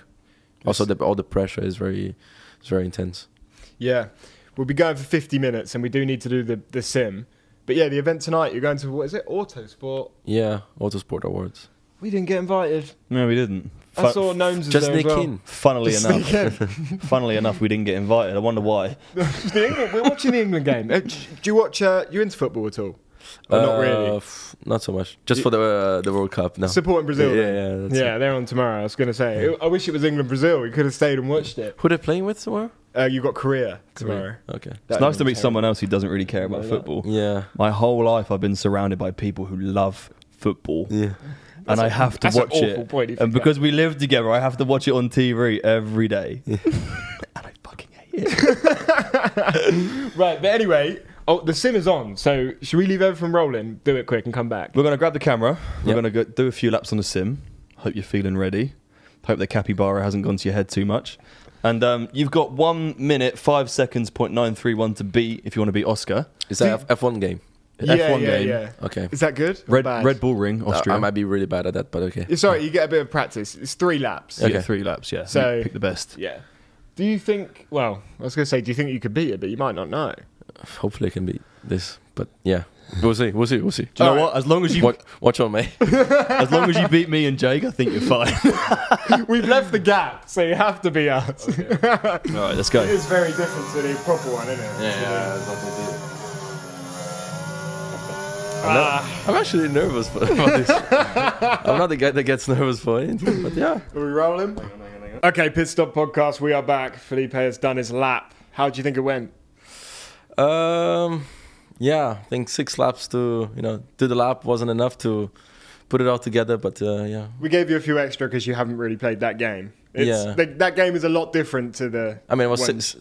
Think. Also, the, all the pressure is very is very intense. Yeah. We'll be going for 50 minutes and we do need to do the, the sim. But yeah, the event tonight, you're going to, what is it? Autosport. Yeah, Autosport Awards. We didn't get invited. No, we didn't. I saw Gnomes Just there as sneak well. in. Funnily Just enough, funnily enough, we didn't get invited. I wonder why. The England- we're watching the England game. Uh, do you watch, uh, you into football at all? Or not Uh, really? f- not so much. Just for the uh, the World Cup. No. Supporting Brazil. Yeah, then? yeah, that's yeah, they're on tomorrow. I was going to say. I wish it was England Brazil. We could have stayed and watched it. Who they playing with tomorrow? Uh, you got Korea tomorrow. Okay. It's nice to meet someone else who doesn't really care about Yeah. football. Yeah. My whole life, I've been surrounded by people who love football, Yeah. and I have to that's an watch awful it. point if And you because we live together, I have to watch it on TV every day. and I fucking hate it. Right, but anyway, oh, the sim is on. So should we leave everything rolling? Do it quick and come back. We're gonna grab the camera. We're Yep. gonna go do a few laps on the sim. Hope you're feeling ready. Hope the caipirinha hasn't gone to your head too much. And um, you've got one minute five seconds point nine three one to beat if you want to beat Oscar. Is that F- F1 game? Yeah, F1 yeah, game. yeah. Okay. Is that good? Red? Red Bull Ring, Austria. I might be really bad at that, but okay. It's alright. You get a bit of practice. It's three laps. Yeah, Okay. three laps. Yeah. So- You pick the best. Yeah. Do you think? Well, I was going to say, do you think you could beat it? But you might not know. Hopefully, I can beat this. But yeah, we'll see. We'll see. We'll see. Do you know Alright. what? As long as you Watch, watch on me. as long as you beat me and Jake, I think you're fine. We've left the gap, so you have to be us. All right, let's go. It is very different to the proper one, isn't it? Ah, I'm actually nervous for, for this. I'm not the guy that gets nervous for anything, but yeah. are we rolling? Okay, Pit Stop Podcast, we are back. Felipe has done his lap. How do you think it went? Um, yeah, I think six laps to you know do the lap wasn't enough to put it all together, but uh, yeah, We gave you a few extra because you haven't really played that game. It's, Yeah. the- that game is a lot different to the. I mean it was six,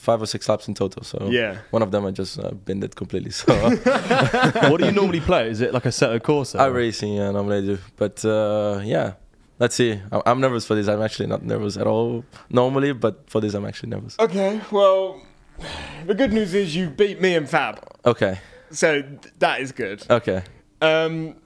five or six laps in total, so Yeah. one of them I just uh, binned it completely. So what do you normally play? Is it like a set of course? I racing, yeah, normally I do, but uh, yeah. Let's see. I'm nervous for this. I'm actually not nervous at all normally, but for this I'm actually nervous. Okay, well, the good news is you beat me and Fab. Okay, So th- that is good. okay. Um,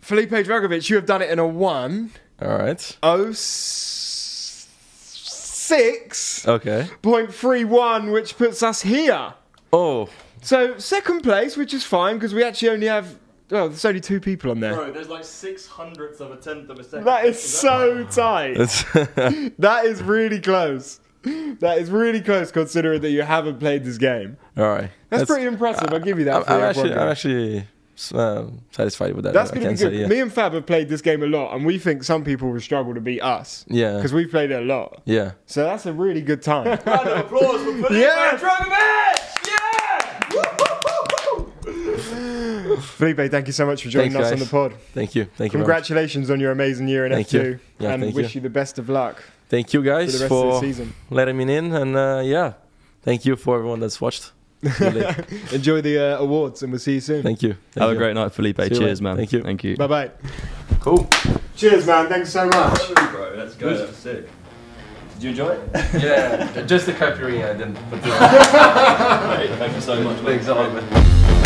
Felipe Drugovich, you have done it in a 1 All right. 6.31, Okay. Point three one, which puts us here. Oh, So, second place, which is fine because we actually only have. Oh, there's only two people on there. Bro, there's like six hundredths of a tenth of a second. That is so tight. it's That is really close. That is really close considering that you haven't played this game. all right. That's, pretty impressive. I'll give you that. I'm, for I'm actually. I'm actually uh, satisfied with that. That's going to be good. say, yeah. Me and Fab have played this game a lot, and we think some people will struggle to beat us Yeah. because we've played it a lot. Yeah. So that's a really good time. Round of applause for Felipe Yeah. Drugovich! Felipe, thank you so much for joining Thanks, us on the pod. Thank you. Thank you. very much. Congratulations on your amazing year in Thank F2, you. Yeah, and thank wish you. you. the best of luck Thank you for the guys rest for, of the season. letting me in, and uh, yeah, thank you for everyone that's watched. Enjoy the uh, awards, and we'll see you soon. thank you. Thank Have a great night, Felipe. See Cheers, man. man. Thank you. Thank you. Bye bye. Cool. Cheers, man. Thanks so much. bro. Let's go. That's sick. Did you enjoy it? yeah, just the copying I didn't. But, Thank you so much. Thanks a lot, man.